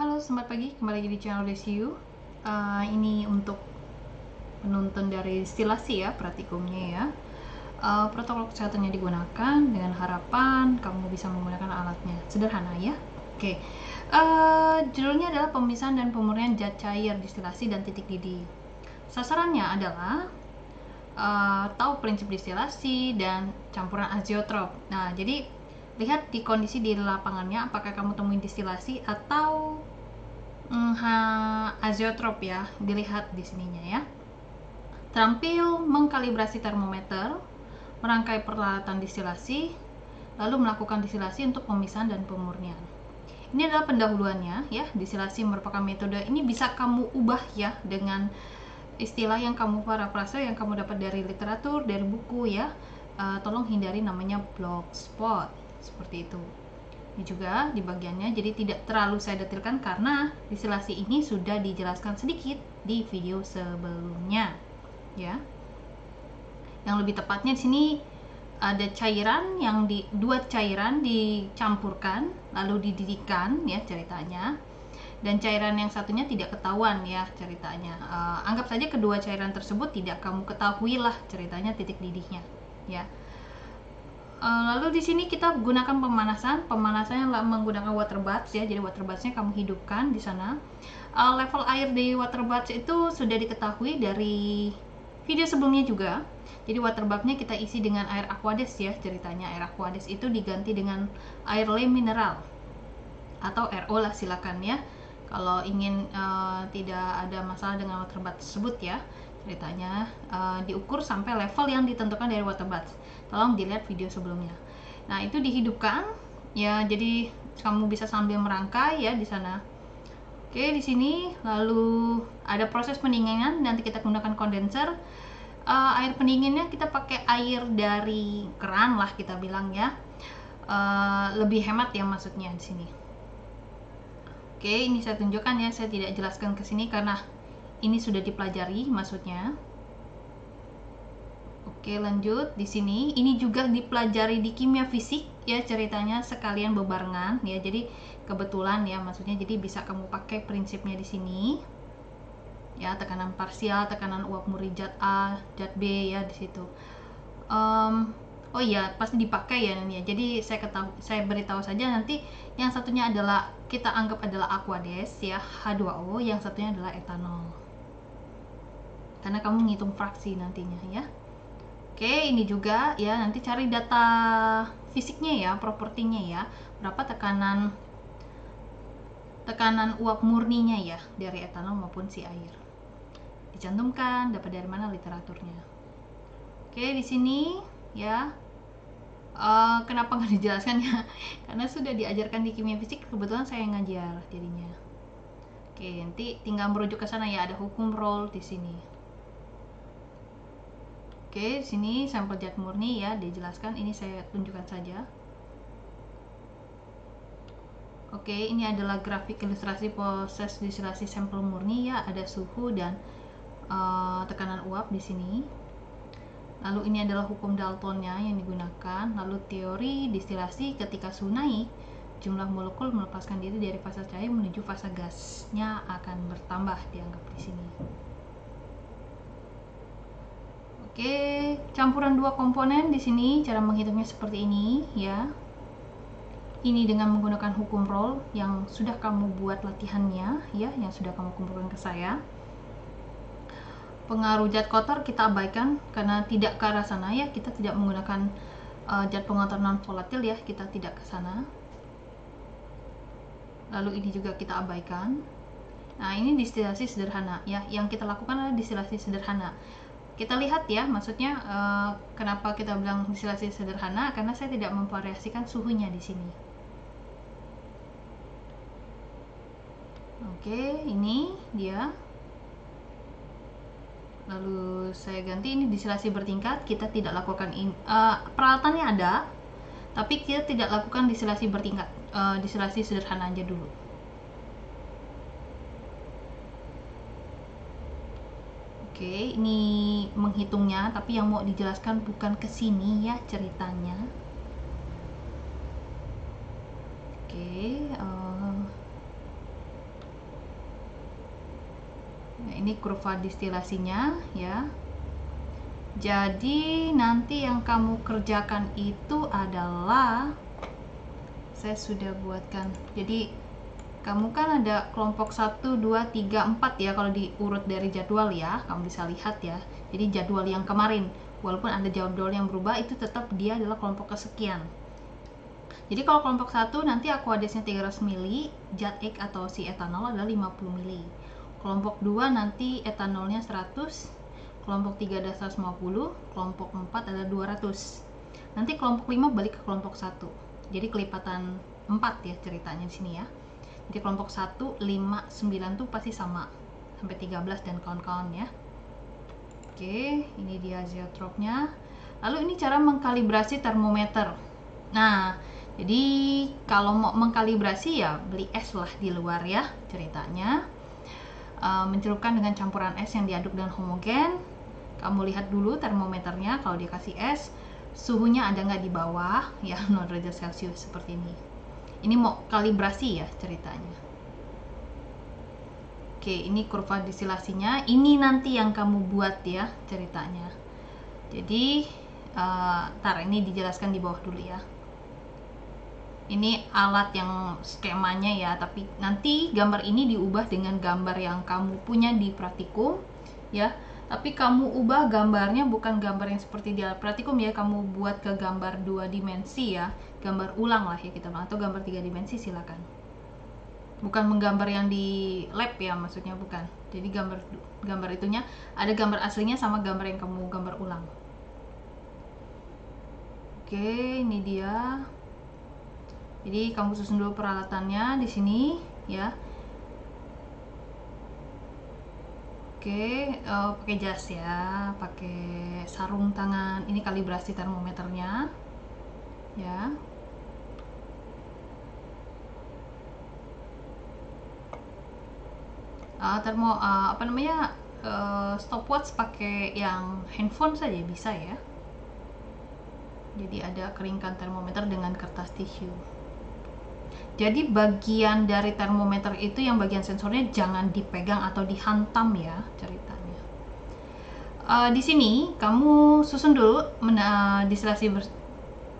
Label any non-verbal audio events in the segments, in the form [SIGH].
Halo, selamat pagi. Kembali lagi di channel Desiu. Uh, ini untuk penonton dari stilasi ya, praktikumnya ya. Uh, protokol kesehatan yang digunakan dengan harapan kamu bisa menggunakan alatnya. Sederhana ya. Oke. Okay. Uh, judulnya adalah pemisahan dan pemurnian zat cair distilasi dan titik didih. Sasarannya adalah uh, tahu prinsip distilasi dan campuran azeotrop. Nah, jadi lihat di kondisi di lapangannya apakah kamu temuin distilasi atau mm, azeotrop ya dilihat di sininya ya. Terampil mengkalibrasi termometer merangkai peralatan distilasi lalu melakukan distilasi untuk pemisahan dan pemurnian. Ini adalah pendahuluannya ya distilasi merupakan metode. Ini bisa kamu ubah ya dengan istilah yang kamu parafrase yang kamu dapat dari literatur dari buku ya. Uh, tolong hindari namanya blogspot seperti itu. Ini juga di bagiannya jadi tidak terlalu saya detilkan karena distilasi ini sudah dijelaskan sedikit di video sebelumnya ya. Yang lebih tepatnya di sini ada cairan yang di dua cairan dicampurkan lalu dididihkan ya ceritanya. Dan cairan yang satunya tidak ketahuan ya ceritanya. Uh, anggap saja kedua cairan tersebut tidak kamu ketahui lah ceritanya titik didihnya ya lalu di sini kita gunakan pemanasan. Pemanasannya menggunakan water bath ya. Jadi water bathnya kamu hidupkan di sana. Uh, level air di water bath itu sudah diketahui dari video sebelumnya juga. Jadi water bathnya kita isi dengan air aquades ya ceritanya. Air aquades itu diganti dengan air lem mineral atau RO lah silakan ya. Kalau ingin uh, tidak ada masalah dengan water bath tersebut ya ceritanya uh, diukur sampai level yang ditentukan dari water bath tolong dilihat video sebelumnya. Nah itu dihidupkan. Ya jadi kamu bisa sambil merangkai ya di sana. Oke di sini. Lalu ada proses pendinginan. Nanti kita gunakan kondenser uh, air pendinginnya kita pakai air dari keran lah kita bilang ya. Uh, lebih hemat ya maksudnya di sini. Oke ini saya tunjukkan ya. Saya tidak jelaskan ke sini karena ini sudah dipelajari maksudnya. Oke lanjut di sini. Ini juga dipelajari di kimia fisik ya ceritanya sekalian bebarengan ya. Jadi kebetulan ya maksudnya. Jadi bisa kamu pakai prinsipnya di sini ya tekanan parsial tekanan uap murni zat A zat B ya di situ. Um, oh iya pasti dipakai ya ya. Jadi saya ketahui saya beritahu saja nanti yang satunya adalah kita anggap adalah aquades ya H2O yang satunya adalah etanol karena kamu ngitung fraksi nantinya ya. Oke ini juga ya. Nanti cari data fisiknya ya propertinya ya. Berapa tekanan tekanan uap murninya ya dari etanol maupun si air. Dicantumkan dapat dari mana literaturnya. Oke di sini ya. Uh, kenapa nggak dijelaskan ya? [LAUGHS] Karena sudah diajarkan di kimia fisik kebetulan saya ngajar jadinya. Oke nanti tinggal merujuk ke sana ya. Ada hukum roll di sini Oke, sini sampel zat murni ya dijelaskan. Ini saya tunjukkan saja. Oke, ini adalah grafik ilustrasi proses distilasi sampel murni ya. Ada suhu dan uh, tekanan uap di sini. Lalu ini adalah hukum Daltonnya yang digunakan. Lalu teori distilasi ketika suhu naik, jumlah molekul melepaskan diri dari fase cair menuju fase gasnya akan bertambah dianggap di sini. Oke, campuran dua komponen di sini cara menghitungnya seperti ini ya. Ini dengan menggunakan hukum roll yang sudah kamu buat latihannya ya, yang sudah kamu kumpulkan ke saya. Pengaruh zat kotor kita abaikan karena tidak ke arah sana ya, kita tidak menggunakan uh, zat pengotor non volatil ya, kita tidak ke sana. Lalu ini juga kita abaikan. Nah, ini distilasi sederhana ya. Yang kita lakukan adalah distilasi sederhana kita lihat ya maksudnya uh, kenapa kita bilang distilasi sederhana? Karena saya tidak memvariasikan suhunya di sini. Oke ini dia. Lalu saya ganti ini distilasi bertingkat. Kita tidak lakukan in, uh, peralatannya ada tapi kita tidak lakukan distilasi bertingkat uh, distilasi sederhana aja dulu Oke, ini menghitungnya, tapi yang mau dijelaskan bukan ke sini ya ceritanya. Oke, uh, nah ini kurva distilasinya ya. Jadi nanti yang kamu kerjakan itu adalah saya sudah buatkan. Jadi kamu kan ada kelompok 1, 2, 3, 4 ya kalau diurut dari jadwal ya. Kamu bisa lihat ya. Jadi jadwal yang kemarin walaupun ada jadwal yang berubah itu tetap dia adalah kelompok kesekian. Jadi kalau kelompok 1 nanti aquadesnya 300 ml zat X atau si etanol adalah 50 ml kelompok 2 nanti etanolnya 100 kelompok 3 ada 150 kelompok 4 ada 200 nanti kelompok 5 balik ke kelompok 1 jadi kelipatan 4 ya ceritanya di sini ya jadi kelompok 1, 5, 9 tuh pasti sama. Sampai 13 dan kawan-kawan ya. Oke ini dia zeotropnya. Lalu ini cara mengkalibrasi termometer. Nah jadi kalau mau mengkalibrasi ya beli es lah di luar ya ceritanya. Uh, mencelupkan dengan campuran es yang diaduk dengan homogen. Kamu lihat dulu termometernya kalau dia kasih es. Suhunya ada nggak di bawah? [LAUGHS] Ya 0 derajat celcius seperti ini ini mau kalibrasi ya ceritanya. Oke ini kurva distilasinya ini nanti yang kamu buat ya ceritanya. Jadi uh, tar ini dijelaskan di bawah dulu ya. Ini alat yang skemanya ya tapi nanti gambar ini diubah dengan gambar yang kamu punya di praktikum ya tapi kamu ubah gambarnya bukan gambar yang seperti di praktikum ya kamu buat ke gambar dua dimensi ya. Gambar ulang lah ya kita bilang. Atau gambar tiga dimensi silakan. Bukan menggambar yang di lab ya maksudnya bukan. Jadi gambar gambar itunya ada gambar aslinya sama gambar yang kamu gambar ulang. Oke ini dia. Jadi kamu susun dulu peralatannya di sini ya Oke, uh, pakai jas ya, pakai sarung tangan. Ini kalibrasi termometernya, ya. Uh, termo uh, apa namanya uh, stopwatch pakai yang handphone saja bisa ya. Jadi ada keringkan termometer dengan kertas tisu. Jadi bagian dari termometer itu yang bagian sensornya jangan dipegang atau dihantam ya ceritanya. Uh, di sini kamu susun dulu uh, distilasi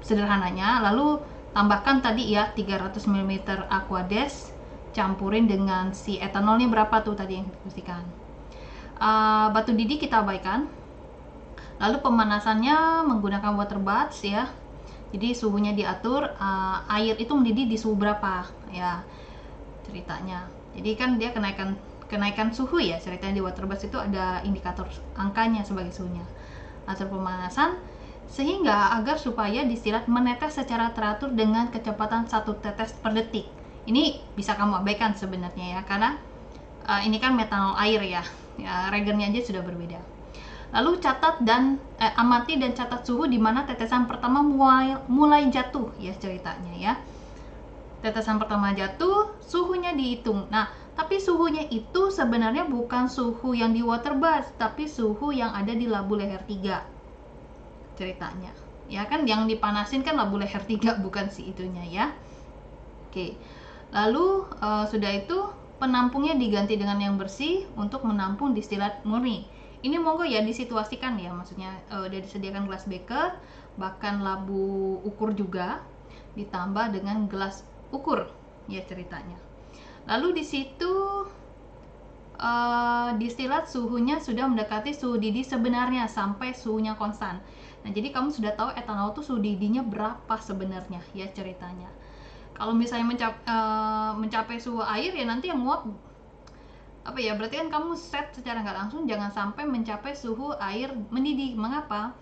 sederhananya, lalu tambahkan tadi ya 300 ml aquades, campurin dengan si etanolnya berapa tuh tadi yang dipastikan. Uh, batu didih kita abaikan. Lalu pemanasannya menggunakan water bath ya jadi suhunya diatur uh, air itu mendidih di suhu berapa ya ceritanya. Jadi kan dia kenaikan kenaikan suhu ya ceritanya di water bath itu ada indikator angkanya sebagai suhunya. Atur pemanasan sehingga agar supaya distilat menetes secara teratur dengan kecepatan satu tetes per detik. Ini bisa kamu abaikan sebenarnya ya karena uh, ini kan metanol air ya, ya regennya aja sudah berbeda Lalu catat dan eh, amati dan catat suhu di mana tetesan pertama mulai mulai jatuh ya ceritanya ya. Tetesan pertama jatuh, suhunya dihitung. Nah, tapi suhunya itu sebenarnya bukan suhu yang di water bath, tapi suhu yang ada di labu leher 3. Ceritanya. Ya kan yang dipanasin kan labu leher 3 [LAUGHS] bukan si itunya ya. Oke. Lalu uh, sudah itu penampungnya diganti dengan yang bersih untuk menampung distilat murni ini monggo ya disituasikan ya maksudnya uh, udah disediakan gelas beker bahkan labu ukur juga ditambah dengan gelas ukur ya ceritanya. Lalu di situ uh, distilat suhunya sudah mendekati suhu didih sebenarnya sampai suhunya konstan. Nah jadi kamu sudah tahu etanol tuh suhu didihnya berapa sebenarnya ya ceritanya. Kalau misalnya mencap, uh, mencapai suhu air ya nanti yang nguap apa ya berarti kan kamu set secara nggak langsung jangan sampai mencapai suhu air mendidih. Mengapa?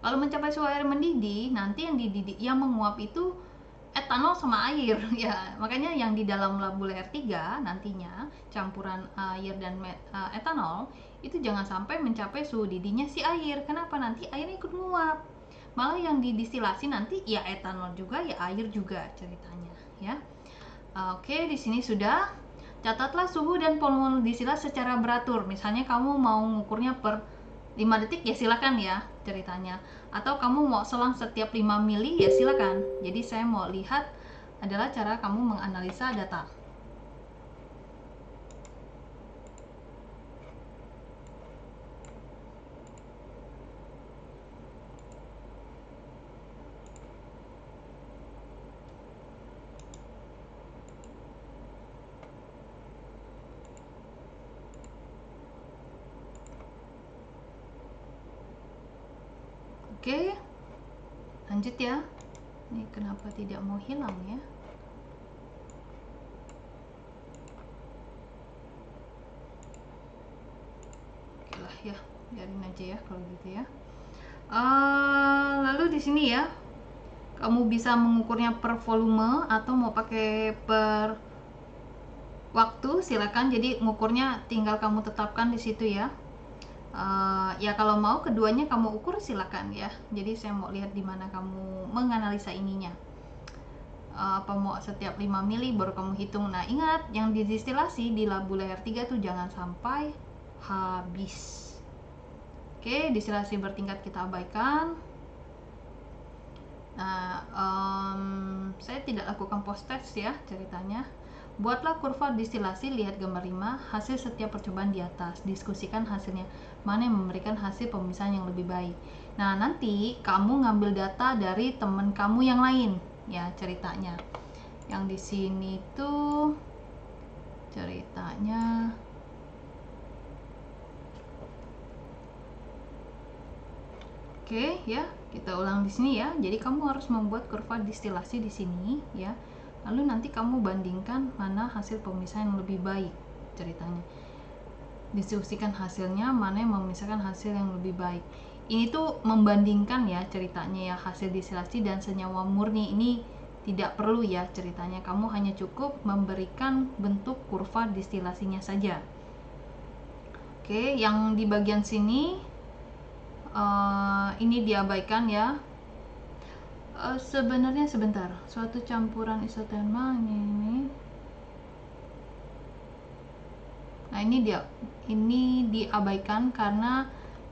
Kalau mencapai suhu air mendidih nanti yang dididih yang menguap itu etanol sama air [LAUGHS] ya. Makanya yang di dalam labu leher 3 nantinya campuran air dan uh, etanol itu jangan sampai mencapai suhu didihnya si air. Kenapa? Nanti airnya ikut menguap. Malah yang didistilasi nanti ya etanol juga ya air juga ceritanya ya. Oke di sini sudah Catatlah suhu dan volume disilat secara beratur. Misalnya kamu mau mengukurnya per 5 detik ya silakan ya ceritanya. Atau kamu mau selang setiap 5 mili ya silakan. Jadi saya mau lihat adalah cara kamu menganalisa data. Oke, lanjut ya. Ini kenapa tidak mau hilang ya? Oke lah ya, biarin aja ya kalau gitu ya. Uh, lalu di sini ya, kamu bisa mengukurnya per volume atau mau pakai per waktu silakan jadi ngukurnya tinggal kamu tetapkan di situ ya uh, ya kalau mau keduanya kamu ukur silakan ya. Jadi saya mau lihat di mana kamu menganalisa ininya. Uh, apa mau setiap 5 mili baru kamu hitung. Nah ingat yang didistilasi di labu layer 3 tuh jangan sampai habis. Oke distilasi bertingkat kita abaikan. Nah, um, saya tidak lakukan post test ya ceritanya. Buatlah kurva distilasi, lihat gambar 5, hasil setiap percobaan di atas. Diskusikan hasilnya, mana yang memberikan hasil pemisahan yang lebih baik. Nah, nanti kamu ngambil data dari teman kamu yang lain, ya ceritanya. Yang di sini tuh ceritanya Oke, ya, kita ulang di sini ya. Jadi kamu harus membuat kurva distilasi di sini ya. Lalu nanti kamu bandingkan mana hasil pemisahan yang lebih baik ceritanya. Diskusikan hasilnya mana yang memisahkan hasil yang lebih baik. Ini tuh membandingkan ya ceritanya ya hasil distilasi dan senyawa murni ini tidak perlu ya ceritanya. Kamu hanya cukup memberikan bentuk kurva distilasinya saja. Oke, yang di bagian sini uh, ini diabaikan ya uh, sebenarnya sebentar. Suatu campuran isotermal ini, ini. Nah ini dia. Ini diabaikan karena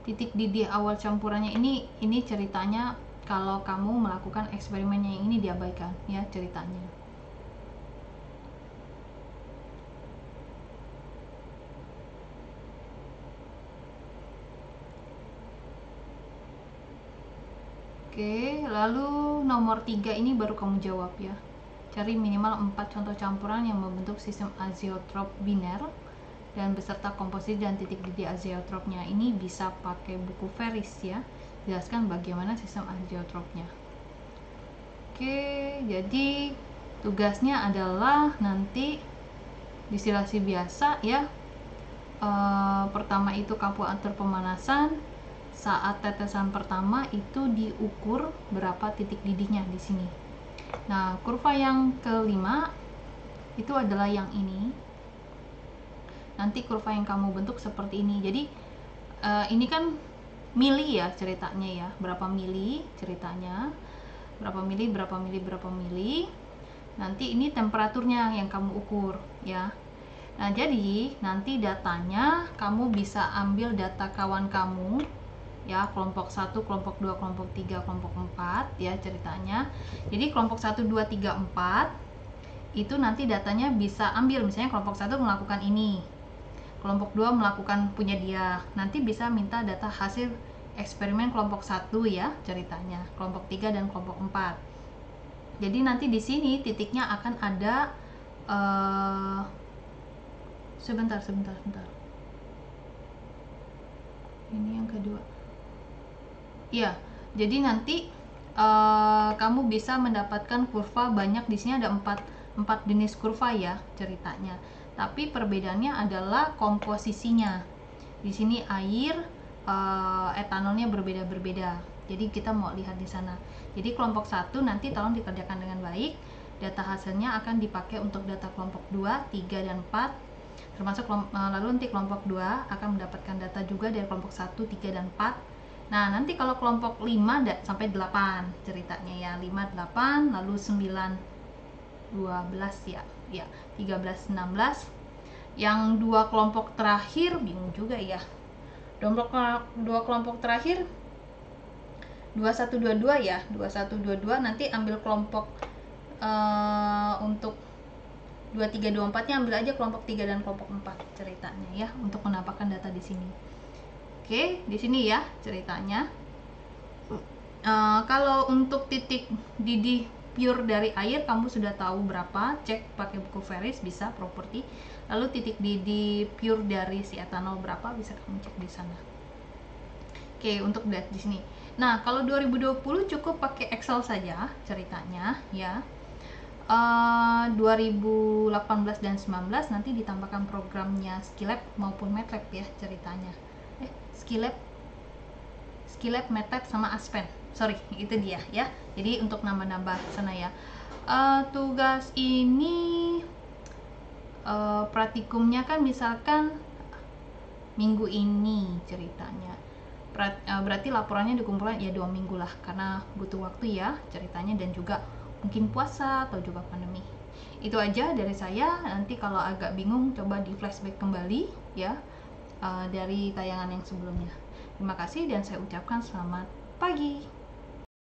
titik didih awal campurannya ini ini ceritanya kalau kamu melakukan eksperimennya ini diabaikan ya ceritanya Oke, lalu nomor 3 ini baru kamu jawab ya. Cari minimal 4 contoh campuran yang membentuk sistem azeotrop biner dan beserta komposisi dan titik didih azeotropnya. Ini bisa pakai buku Ferris ya. Jelaskan bagaimana sistem azeotropnya. Oke, jadi tugasnya adalah nanti distilasi biasa ya. E, pertama itu kamu atur pemanasan, saat tetesan pertama itu diukur berapa titik didihnya di sini. Nah, kurva yang kelima itu adalah yang ini. Nanti kurva yang kamu bentuk seperti ini. Jadi uh, ini kan mili ya ceritanya ya, berapa mili ceritanya, berapa mili, berapa mili, berapa mili. Nanti ini temperaturnya yang kamu ukur ya. Nah, jadi nanti datanya kamu bisa ambil data kawan kamu ya kelompok 1, kelompok 2, kelompok 3, kelompok 4 ya ceritanya. Jadi kelompok 1 2 3 4 itu nanti datanya bisa ambil misalnya kelompok 1 melakukan ini. Kelompok 2 melakukan punya dia. Nanti bisa minta data hasil eksperimen kelompok 1 ya ceritanya. Kelompok 3 dan kelompok 4. Jadi nanti di sini titiknya akan ada uh, sebentar sebentar sebentar. Ini yang kedua Iya, jadi nanti uh, kamu bisa mendapatkan kurva banyak di sini ada empat empat jenis kurva ya ceritanya. Tapi perbedaannya adalah komposisinya. Di sini air, uh, etanolnya berbeda-berbeda. Jadi kita mau lihat di sana. Jadi kelompok satu nanti tolong dikerjakan dengan baik. Data hasilnya akan dipakai untuk data kelompok 2, 3 dan 4 termasuk uh, lalu nanti kelompok 2 akan mendapatkan data juga dari kelompok 1, 3 dan 4 Nah, nanti kalau kelompok 5 sampai 8 ceritanya ya. 5 8 lalu 9 12 ya. Ya, 13 16. Yang dua kelompok terakhir bingung juga ya. Kelompok dua kelompok terakhir 2122 ya. 2122 nanti ambil kelompok uh, untuk 2324 nya ambil aja kelompok 3 dan kelompok 4 ceritanya ya untuk menampakkan data di sini. Oke, di sini ya ceritanya. Uh, kalau untuk titik didih pure dari air kamu sudah tahu berapa. Cek pakai buku Ferris bisa properti. Lalu titik didih pure dari si etanol berapa bisa kamu cek di sana. Oke untuk lihat di sini. Nah kalau 2020 cukup pakai Excel saja ceritanya ya. Uh, 2018 dan 19 nanti ditambahkan programnya Skillab maupun MATLAB ya ceritanya eh Skillab Skillab MATLAB sama Aspen. Sorry itu dia ya. Jadi untuk nambah-nambah sana ya. Uh, tugas ini uh, praktikumnya kan misalkan minggu ini ceritanya. Eh, berarti laporannya dikumpulkan ya dua minggu lah karena butuh waktu ya ceritanya dan juga mungkin puasa atau juga pandemi. Itu aja dari saya. Nanti kalau agak bingung coba di flashback kembali ya uh, dari tayangan yang sebelumnya. Terima kasih dan saya ucapkan selamat pagi